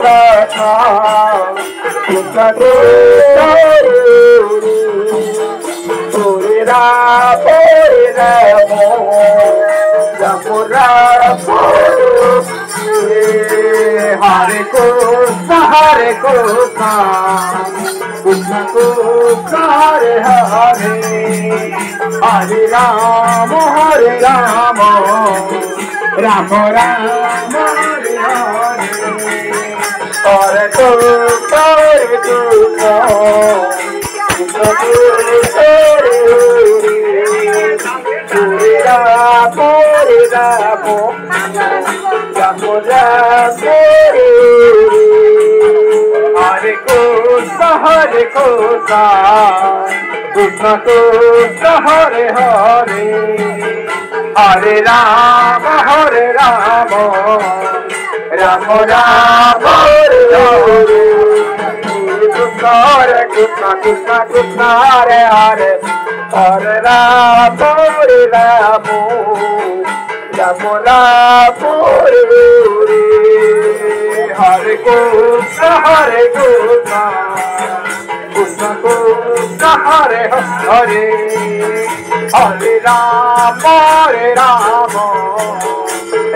পুরা পুরা পুরা হরে কোষা হরে কোষা কৃষ্ণ কোষা হরে হরে হরে রাম হরে রাম রাম রাম হরে হরে পর তোর দুঃখ আরে কোসা হরে কোসা কৃষ্ণ কৃষ্ণ হরে হরে হরে রাম হরে রাম রামরা রে কৃষ্ণ কৃষ্ণ কৃষ্ণ রে হরে হরে রাম রে রাম রামরা রে হরে কৃষ্ণ হরে কৃষ্ণ কৃষ্ণ কৃষ্ণ হরে হরে রাম রাম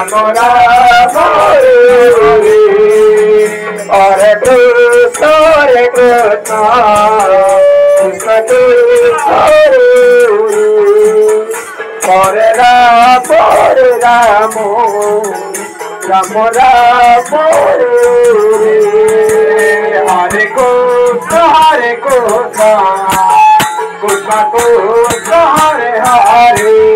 আমরা অরে কৃষ্ণ রে কৃষ্ণ কৃষ্ণ কৃষ্ণ হরে রাম হরে রাম রাম রাম হরে কৃষ্ণ হরে Krishna Krishna Krishna Hare Hare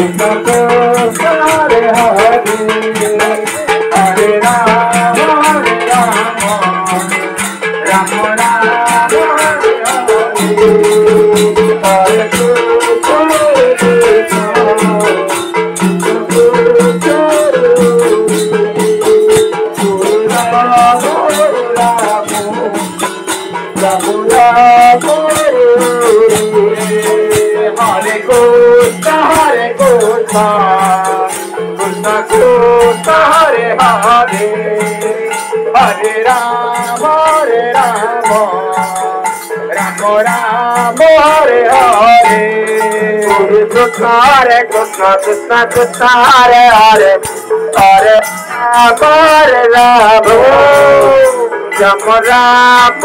Inna ko sare hadi तारे गोता कृष्ण गोता हरे हरे हरे राम हरे राम राम राम हरे हरे हरे कृष्ण हरे कृष्ण कृष्ण कृष्ण हरे हरे हरे हरे राम राम राम